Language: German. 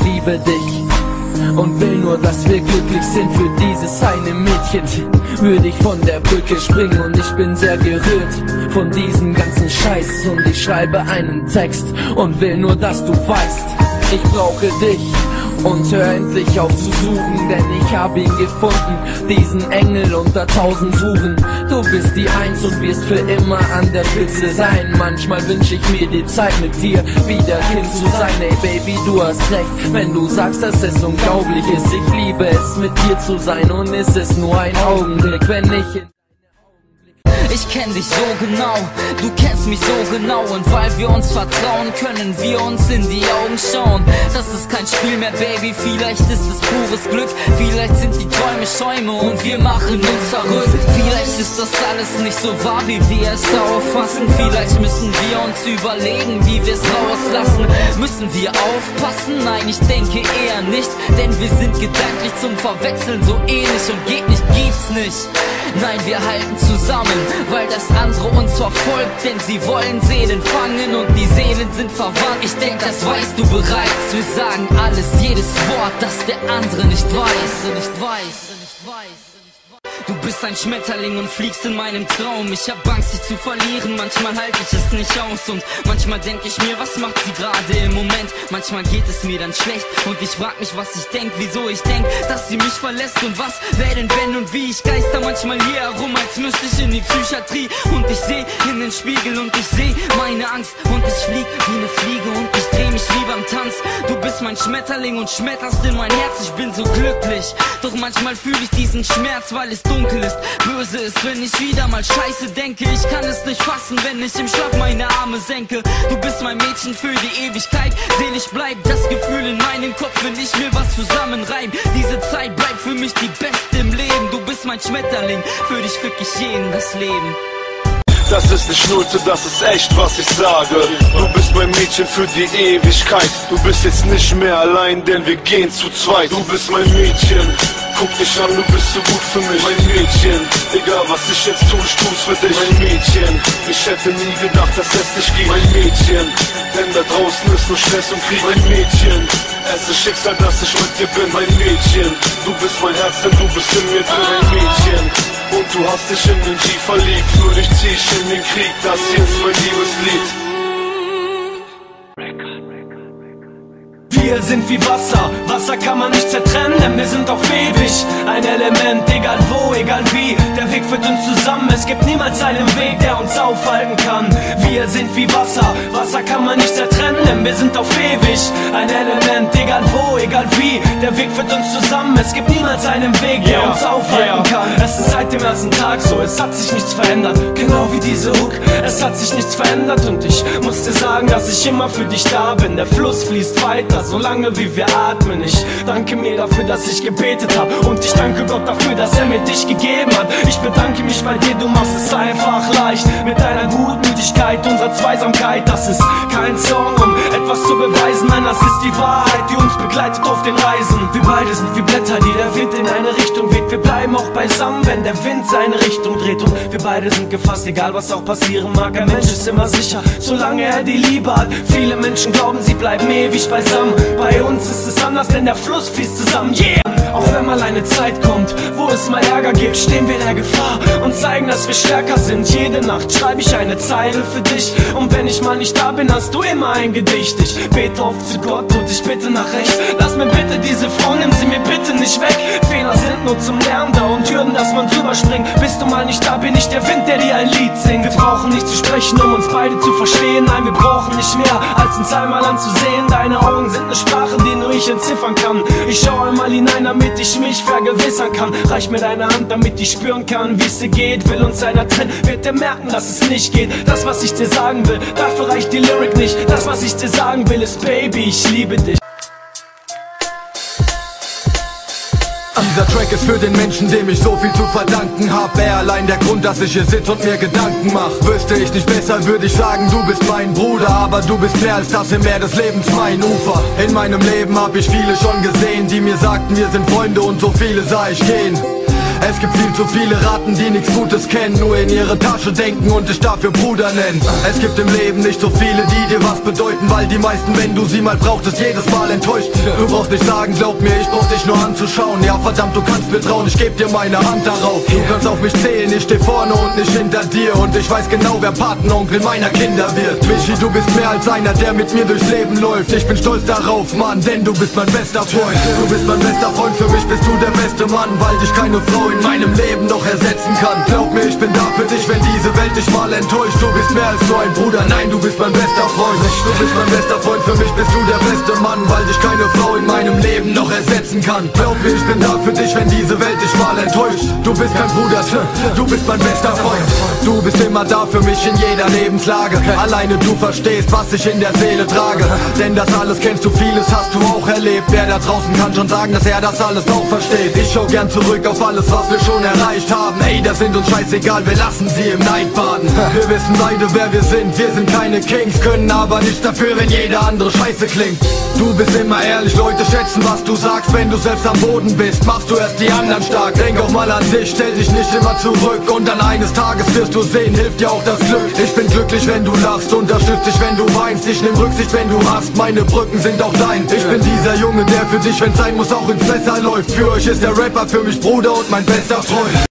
ich liebe dich und will nur, dass wir glücklich sind für dieses eine Mädchen. Würde ich von der Brücke springen und ich bin sehr gerührt von diesem ganzen Scheiß und ich schreibe einen Text und will nur, dass du weißt, ich brauche dich und hör endlich auf zu suchen, denn ich hab ihn gefunden, diesen Engel unter tausend Suchen. Du bist die Eins und wirst für immer an der Spitze sein. Manchmal wünsch ich mir die Zeit mit dir wieder Kind zu sein. Ey Baby, du hast recht, wenn du sagst, dass es unglaublich ist. Ich liebe es mit dir zu sein und ist es nur ein Augenblick, wenn ich in ich kenn dich so genau, du kennst mich so genau. Und weil wir uns vertrauen, können wir uns in die Augen schauen. Das ist kein Spiel mehr, Baby, vielleicht ist es pures Glück. Vielleicht sind die Träume Schäume und wir machen uns verrückt. Vielleicht ist das alles nicht so wahr, wie wir es auffassen. Vielleicht müssen wir uns überlegen, wie wir es rauslassen. Müssen wir aufpassen? Nein, ich denke eher nicht. Denn wir sind gedanklich zum Verwechseln so ähnlich. Und geht nicht, gibt's nicht Nein, wir halten zusammen weil das andere uns verfolgt, denn sie wollen Seelen fangen und die Seelen sind verwandt. Ich denk, das weißt du bereits. Wir sagen alles, jedes Wort, das der andere nicht weiß, nicht weiß, nicht weiß. Du bist ein Schmetterling und fliegst in meinem Traum. Ich hab Angst, dich zu verlieren. Manchmal halte ich es nicht aus. Und manchmal denk ich mir, was macht sie gerade im Moment? Manchmal geht es mir dann schlecht. Und ich frag mich, was ich denk, wieso ich denk, dass sie mich verlässt. Und was wäre denn, wenn und wie ich geister manchmal hier herum, als müsste ich in die Psychiatrie. Und ich seh in den Spiegel und ich seh meine Angst. Und ich flieg wie eine Fliege und ich dreh mich wie beim Tanz. Du bist mein Schmetterling und schmetterst in mein Herz. Ich bin so glücklich. Doch manchmal fühle ich diesen Schmerz, weil es dunkel ist. Böse ist, wenn ich wieder mal Scheiße denke. Ich kann es nicht fassen, wenn ich im Schlaf meine Arme senke. Du bist mein Mädchen für die Ewigkeit. Selig bleibt das Gefühl in meinem Kopf, wenn ich mir was zusammenreim. Diese Zeit bleibt für mich die beste im Leben. Du bist mein Schmetterling, für dich fick ich jeden das Leben. Das ist nicht Schnulze, das ist echt, was ich sage. Du bist mein Mädchen für die Ewigkeit. Du bist jetzt nicht mehr allein, denn wir gehen zu zweit. Du bist mein Mädchen. Guck dich an, du bist so gut für mich, mein Mädchen. Egal was ich jetzt tue, ich tu's für dich, mein Mädchen. Ich hätte nie gedacht, dass es dich gibt, mein Mädchen. Denn da draußen ist nur Stress und Krieg, mein Mädchen. Es ist Schicksal, dass ich mit dir bin, mein Mädchen. Du bist mein Herz, denn du bist in mir drin, mein Mädchen. Und du hast dich in den G verliebt, für dich zieh ich in den Krieg, das hier ist mein Liebeslied. Wir sind wie Wasser, Wasser kann man nicht zertrennen, denn wir sind auf ewig ein Element, egal wo, egal wie. Der Weg führt uns zusammen, es gibt niemals einen Weg, der uns aufhalten kann. Wir sind wie Wasser, Wasser kann man nicht zertrennen, denn wir sind auf ewig ein Element, egal wo, egal wie. Der Weg führt uns zusammen, es gibt niemals einen Weg, der yeah, uns aufhalten yeah. kann. Es ist seit dem ersten Tag so, es hat sich nichts verändert, wie diese Hook. Es hat sich nichts verändert und ich muss dir sagen, dass ich immer für dich da bin. Der Fluss fließt weiter, solange wie wir atmen. Ich danke mir dafür, dass ich gebetet habe und ich danke Gott dafür, dass er mir dich gegeben hat. Ich bedanke mich bei dir, du machst es einfach leicht mit deiner Gutmütigkeit, unserer Zweisamkeit. Das ist kein Song, um etwas zu beweisen, nein, das ist die Wahrheit, die uns begleitet auf den Reisen. Wir beide sind wie Blätter, bleiben auch beisammen, wenn der Wind seine Richtung dreht und wir beide sind gefasst, egal was auch passieren mag. Ein Mensch ist immer sicher, solange er die Liebe hat. Viele Menschen glauben, sie bleiben ewig beisammen. Bei uns ist es anders, denn der Fluss fließt zusammen. Yeah! Auch wenn mal eine Zeit kommt, wo es mal Ärger gibt, stehen wir der Gefahr und zeigen, dass wir stärker sind. Jede Nacht schreibe ich eine Zeile für dich. Und wenn ich mal nicht da bin, hast du immer ein Gedicht. Ich bete oft zu Gott und ich bitte nach Recht. Lass mir bitte diese Frau, nimm sie mir bitte nicht weg. Fehler sind nur zum Lernen Mal nicht da, bin ich der Wind, der dir ein Lied singt. Wir brauchen nicht zu sprechen, um uns beide zu verstehen. Nein, wir brauchen nicht mehr, als uns einmal anzusehen. Deine Augen sind eine Sprache, die nur ich entziffern kann. Ich schau einmal hinein, damit ich mich vergewissern kann. Reich mir deine Hand, damit ich spüren kann, wie es dir geht. Will uns einer trennen, wird er merken, dass es nicht geht. Das, was ich dir sagen will, dafür reicht die Lyric nicht. Das, was ich dir sagen will, ist Baby, ich liebe dich. Dieser Track ist für den Menschen, dem ich so viel zu verdanken hab. Er allein der Grund, dass ich hier sitze und mir Gedanken mach. Wüsste ich nicht besser, würde ich sagen, du bist mein Bruder. Aber du bist mehr als das im Meer des Lebens, mein Ufer. In meinem Leben hab ich viele schon gesehen, die mir sagten, wir sind Freunde und so viele sah ich gehen Es gibt viel zu viele Ratten, die nichts Gutes kennen Nur in ihre Tasche denken und dich dafür Bruder nennen. Es gibt im Leben nicht so viele, die dir was bedeuten Weil die meisten, wenn du sie mal brauchtest, jedes Mal enttäuscht. Du brauchst nicht sagen, glaub mir, ich brauch dich nur anzuschauen. Ja verdammt, du kannst mir trauen, ich geb dir meine Hand darauf. Du kannst auf mich zählen, ich steh vorne und nicht hinter dir. Und ich weiß genau, wer Patenonkel meiner Kinder wird. Michi, du bist mehr als einer, der mit mir durchs Leben läuft. Ich bin stolz darauf, Mann, denn du bist mein bester Freund. Du bist mein bester Freund, für mich bist du der beste Mann Weil dich keine Frau in meinem Leben noch ersetzen kann. Glaub mir, ich bin da für dich, wenn diese Welt dich mal enttäuscht. Du bist mehr als nur ein Bruder, nein, du bist mein bester Freund. Du bist mein bester Freund, für mich bist du der beste Mann Weil dich keine Frau in meinem Leben noch ersetzen kann. Glaub mir, ich bin da für dich, wenn diese Welt dich mal enttäuscht. Du bist kein Bruder, du bist mein bester Freund Du bist immer da für mich in jeder Lebenslage. Alleine du verstehst, was ich in der Seele trage. Denn das alles kennst du, vieles hast du auch erlebt. Wer da draußen kann schon sagen, dass er das alles auch versteht. Ich schau gern zurück auf alles, was wir schon erreicht haben. Ey, das sind uns scheißegal, wir lassen sie im Neid baden. Wir wissen beide, wer wir sind, wir sind keine Kings Können aber nichts dafür, wenn jeder andere scheiße klingt. Du bist immer ehrlich, Leute schätzen, was du sagst. Wenn du selbst am Boden bist, machst du erst die anderen stark. Denk auch mal an dich, stell dich nicht immer zurück Und dann eines Tages wirst du sehen, hilft dir auch das Glück. Ich bin glücklich, wenn du lachst, unterstütz dich, wenn du weinst. Ich nehm Rücksicht, wenn du hast, meine Brücken sind auch dein. Ich bin dieser Junge, der für dich, wenn sein muss, auch ins Messer läuft. Für euch ist der Rapper, für mich Bruder und mein bester Freund